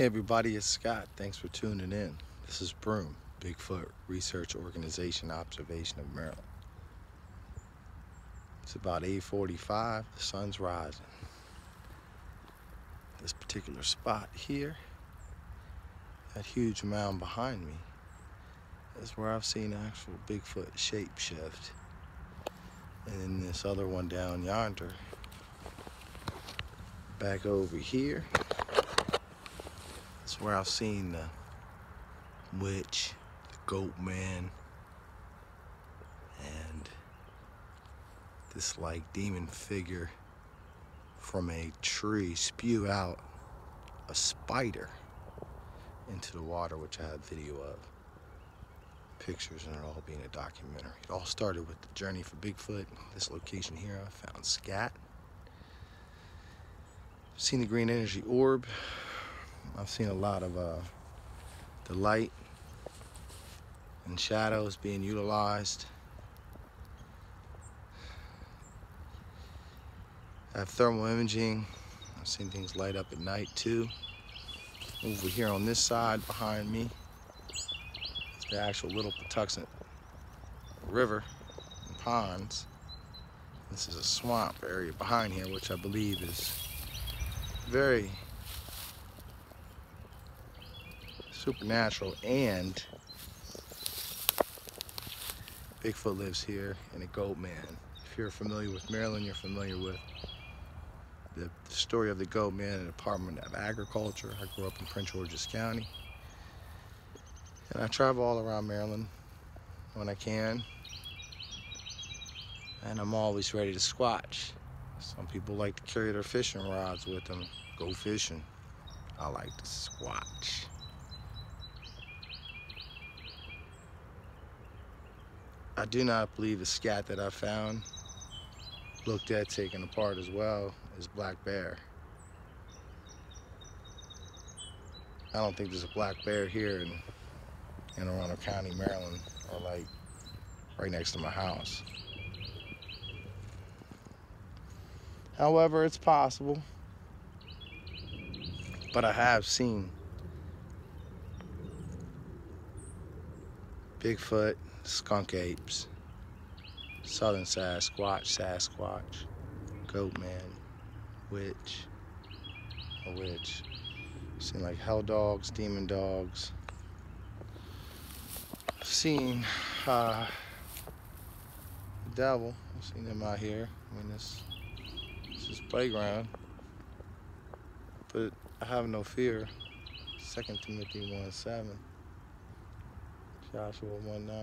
Hey everybody, it's Scott. Thanks for tuning in. This is Broom, Bigfoot Research Organization Observation of Maryland. It's about 8.45, the sun's rising. This particular spot here, that huge mound behind me, is where I've seen actual Bigfoot shapeshift. And then this other one down yonder, back over here, where I've seen the witch, the goat man, and this like demon figure from a tree spew out a spider into the water, which I have video of. Pictures and it all being a documentary. It all started with the journey for Bigfoot. This location here, I found scat. Seen the green energy orb. I've seen a lot of uh, the light and shadows being utilized. I have thermal imaging. I've seen things light up at night too. Over here on this side behind me is the actual Little Patuxent River and ponds. This is a swamp area behind here, which I believe is very supernatural and Bigfoot lives here and a goat man. If you're familiar with Maryland, you're familiar with the story of the goat man in the Department of Agriculture. I grew up in Prince George's County. And I travel all around Maryland when I can. And I'm always ready to squatch. Some people like to carry their fishing rods with them, go fishing. I like to squatch. I do not believe the scat that I found, looked at, taken apart as well, is black bear. I don't think there's a black bear here in Anne Arundel County, Maryland, or like right next to my house. However, it's possible. But I have seen Bigfoot, skunk apes, southern Sasquatch, Sasquatch, goat man, witch, a witch. Seen like hell dogs, demon dogs. Seen uh, the devil. I've seen him out here. I mean, this, this is playground. But I have no fear. Second Timothy 1 7. Joshua 1 9.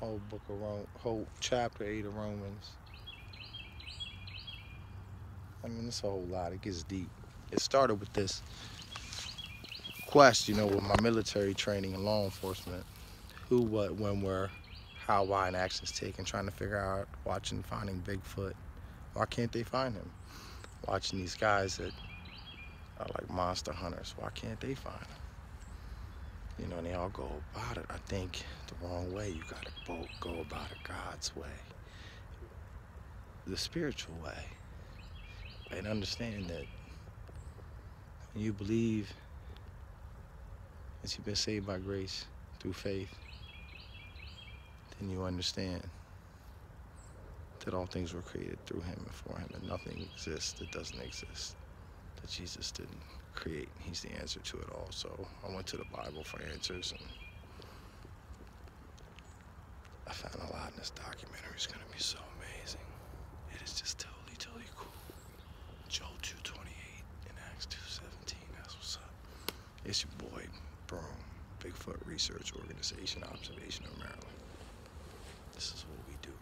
Whole book of Rome, whole chapter 8 of Romans. I mean, it's a whole lot. It gets deep. It started with this quest, you know, with my military training and law enforcement. Who, what, when, where, how, why, and actions taken, trying to figure out, watching, finding Bigfoot. Why can't they find him? Watching these guys that are like monster hunters. Why can't they find him? You know, and they all go about it, I think, the wrong way. You gotta go about it God's way. The spiritual way. And understand that when you believe that you've been saved by grace through faith, then you understand that all things were created through him and for him, and nothing exists that doesn't exist, that Jesus didn't create. He's the answer to it all. So I went to the Bible for answers, and I found a lot in this documentary. It's going to be so amazing. It is just totally, totally cool. Joel 228 and Acts 217. That's what's up. It's your boy, Broom, Bigfoot Research Organization, Observation of Maryland. This is what we do.